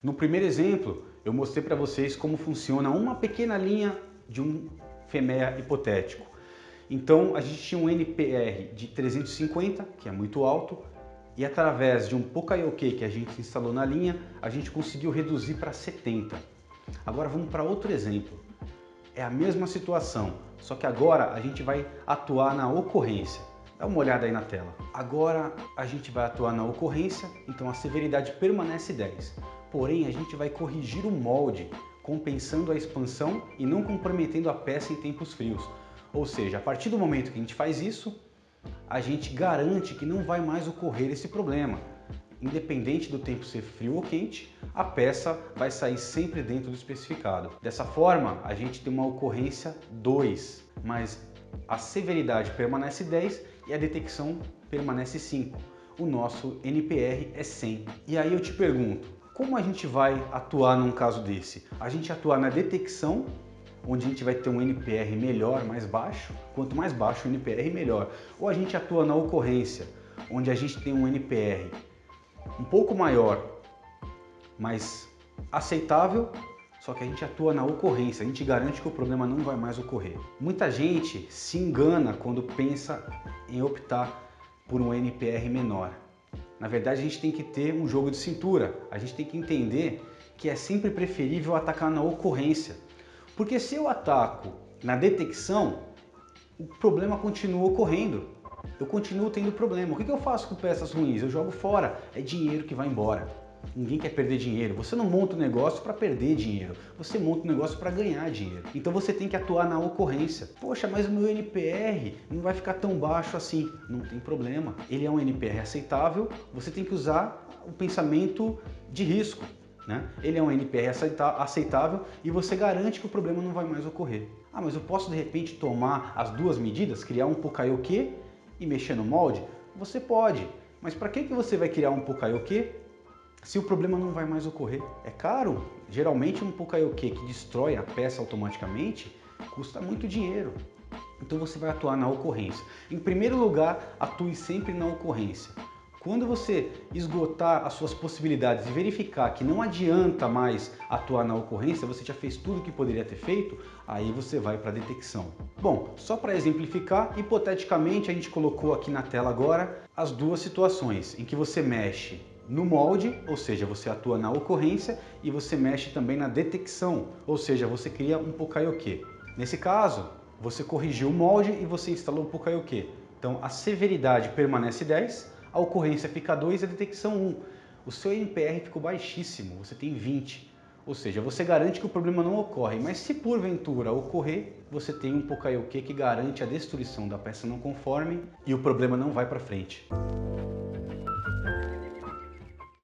No primeiro exemplo, eu mostrei para vocês como funciona uma pequena linha de um FEMEA hipotético. Então, a gente tinha um NPR de 350, que é muito alto, e através de um Pokayoke que a gente instalou na linha, a gente conseguiu reduzir para 70. Agora vamos para outro exemplo. É a mesma situação, só que agora a gente vai atuar na ocorrência. Dá uma olhada aí na tela. Agora a gente vai atuar na ocorrência, então a severidade permanece 10. Porém, a gente vai corrigir o molde, compensando a expansão e não comprometendo a peça em tempos frios. Ou seja, a partir do momento que a gente faz isso, a gente garante que não vai mais ocorrer esse problema. Independente do tempo ser frio ou quente, a peça vai sair sempre dentro do especificado. Dessa forma, a gente tem uma ocorrência 2, mas a severidade permanece 10 e a detecção permanece 5. O nosso NPR é 100. E aí eu te pergunto, como a gente vai atuar num caso desse? A gente atua na detecção, onde a gente vai ter um NPR melhor, mais baixo. Quanto mais baixo o NPR, melhor. Ou a gente atua na ocorrência, onde a gente tem um NPR um pouco maior, mais aceitável, só que a gente atua na ocorrência, a gente garante que o problema não vai mais ocorrer. Muita gente se engana quando pensa em optar por um NPR menor. Na verdade, a gente tem que ter um jogo de cintura. A gente tem que entender que é sempre preferível atacar na ocorrência. Porque se eu ataco na detecção, o problema continua ocorrendo. Eu continuo tendo problema. O que eu faço com peças ruins? Eu jogo fora. É dinheiro que vai embora. Ninguém quer perder dinheiro. Você não monta um negócio para perder dinheiro. Você monta um negócio para ganhar dinheiro. Então você tem que atuar na ocorrência. Poxa, mas o meu NPR não vai ficar tão baixo assim. Não tem problema. Ele é um NPR aceitável. Você tem que usar o pensamento de risco. Né? Ele é um NPR aceitável e você garante que o problema não vai mais ocorrer. Ah, mas eu posso de repente tomar as duas medidas, criar um Pokayoke e mexer no molde? Você pode, mas para que, que você vai criar um Pokayoke se o problema não vai mais ocorrer. É caro. Geralmente um Pukayoke que destrói a peça automaticamente custa muito dinheiro. Então você vai atuar na ocorrência. Em primeiro lugar, atue sempre na ocorrência. Quando você esgotar as suas possibilidades e verificar que não adianta mais atuar na ocorrência, você já fez tudo o que poderia ter feito, aí você vai para a detecção. Bom, só para exemplificar, hipoteticamente a gente colocou aqui na tela agora as duas situações em que você mexe no molde, ou seja, você atua na ocorrência e você mexe também na detecção, ou seja, você cria um Pokayoke. Nesse caso, você corrigiu o molde e você instalou um Pokayoke. Então a severidade permanece 10, a ocorrência fica 2 e a detecção 1. O seu NPR ficou baixíssimo, você tem 20. Ou seja, você garante que o problema não ocorre, mas se porventura ocorrer, você tem um Pokayoke que garante a destruição da peça não conforme e o problema não vai para frente.